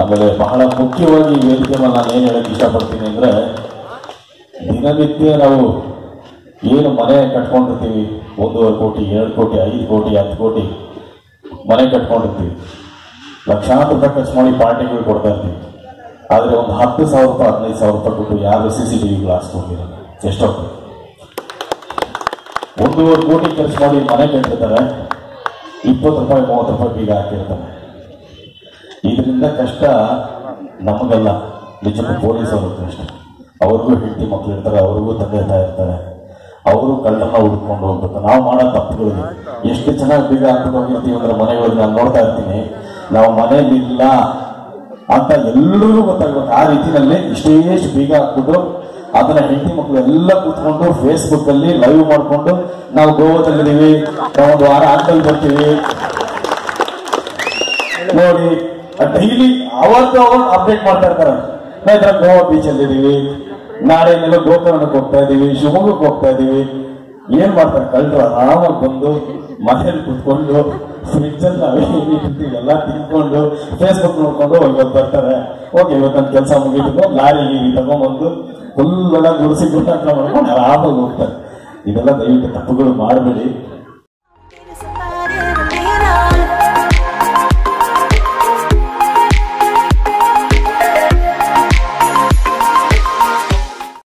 ಆಮೇಲೆ ಬಹಳ ಮುಖ್ಯವಾಗಿ ಈ ನಾನು ಏನು ಹೇಳಕ್ಕೆ ಇಷ್ಟಪಡ್ತೀನಿ ಅಂದರೆ, ದಿನನಿತ್ಯ ನಾವು ಏನು ಮನೆ ಕಟ್ಕೊಂಡಿರ್ತೀವಿ, ಒಂದೂವರೆ ಕೋಟಿ, ಎರಡು ಕೋಟಿ, ಐದು ಕೋಟಿ, ಹತ್ತು ಕೋಟಿ ಮನೆ ಕಟ್ಕೊಂಡಿರ್ತೀವಿ. ಲಕ್ಷಾಂತರ ರೂಪಾಯಿ ಖರ್ಚು ಮಾಡಿ ಪಾರ್ಟಿಗಳು ಕೊಡ್ತಾ ಇರ್ತೀವಿ. ಆದರೆ ಒಂದು ಹತ್ತು ಸಾವಿರ ರೂಪಾಯಿ, ಹದಿನೈದು ಸಾವಿರ ರೂಪಾಯಿ ಕೊಟ್ಟು ಯಾರು C C T V glass ಕೊಡ್ತೀರ ಎಷ್ಟೋ ಒಂದೂವರೆ ಕೋಟಿ ಖರ್ಚು ಮಾಡಿ ಮನೆ ಕಟ್ಟಿರ್ತಾರೆ, ಇಪ್ಪತ್ತು ರೂಪಾಯಿ, ಮೂವತ್ತು ರೂಪಾಯಿ ಬೀಗ ಹಾಕಿರ್ತಾರೆ. ಇದರಿಂದ ಕಷ್ಟ ನಮಗಲ್ಲ. ನಿಜಕ್ಕೂ ಪೊಲೀಸ್ ಅವ್ರ ಕಷ್ಟ ಅವ್ರಿಗೂ ಹೆಂಡತಿ ಮಕ್ಳು ಇರ್ತಾರೆ, ಅವ್ರಿಗೂ ತಂದೆ ತಾಯಿ ಇರ್ತಾರೆ. ಅವರು ಕಳ್ಳನ್ನ ಹುಡ್ಕೊಂಡು ಹೋಗ್ಬೇಕು. ನಾವು ಮಾಡೋ ತಪ್ಪುಗಳಿಗೆ. ಎಷ್ಟು ಚೆನ್ನಾಗಿ ಬೀಗ ಹಾಕೊಂಡು ಹೋಗಿರ್ತೀವಿ ಅಂದ್ರೆ ಮನೆಗಳಿಗೆ ನಾನು ನೋಡ್ತಾ ಇರ್ತೀನಿ. ನಾವು ಮನೇಲಿಲ್ಲ ಅಂತ ಎಲ್ಲರಿಗೂ ಗೊತ್ತಾಗ್ಬೇಕು. ಆ ರೀತಿಯಲ್ಲಿ ಇಷ್ಟೇಷ್ಟು ಬೀಗ ಹಾಕ್ಬಿಟ್ಟು ಅದನ್ನ ಹೆಂಡತಿ ಮಕ್ಕಳು ಎಲ್ಲ ಕೂತ್ಕೊಂಡು ಫೇಸ್ಬುಕ್ ಅಲ್ಲಿ ಲೈವ್ ಮಾಡಿಕೊಂಡು ನಾವು ಗೋವಾದಲ್ಲಿದ್ದೀವಿ ನಾವು ಒಂದು ವಾರ ಆಟದಲ್ಲಿ ಬರ್ತೀವಿ. ನೋಡಿ. ಡೈಲಿ ಅವತ್ತು ಅವತ್ತು ಅಪ್ಡೇಟ್ ಮಾಡ್ತಾ ಇರ್ತಾರೆ. ನಾವಿದ್ರ ಗೋವಾ ಬೀಚ್ ಅಲ್ಲಿ ಇದೀವಿ. ನಾಳೆ ನೀವು ಗೋಕರ್ಣಕ್ಕೆ ಹೋಗ್ತಾ ಇದೀವಿ, ಶಿವಮೊಗ್ಗಕ್ಕೆ ಹೋಗ್ತಾ ಇದೀವಿ. ಏನ್ ಮಾಡ್ತಾರೆ? ಕಳ್ಳರು ಆರಾಮಾಗಿ ಬಂದು ಮನೇಲಿ ಕುತ್ಕೊಂಡು ಫ್ರಿಜ್ ಅಲ್ಲಿ ಎಲ್ಲ ತಿನ್ಕೊಂಡು ಫೇಸ್ಬುಕ್ ನೋಡ್ಕೊಂಡು ಇವತ್ತು ಬರ್ತಾರೆ. ಓಕೆ, ಇವತ್ತು ನನ್ನ ಕೆಲಸ ಮುಗಿಬೇಕು ಲಾರಿ ಗೀರಿ ತಗೊಂಡ್ಬಂದು ಫುಲ್ ಎಲ್ಲ ಗುಡಿಸಿ ಗುಡ್ಡ ಮಾಡ್ಕೊಂಡು ಆರಾಮಾಗಿ ಹೋಗ್ತಾರೆ. ಇದೆಲ್ಲ ದಯವಿಟ್ಟು ತಪ್ಪುಗಳು ಮಾಡಬೇಡಿ.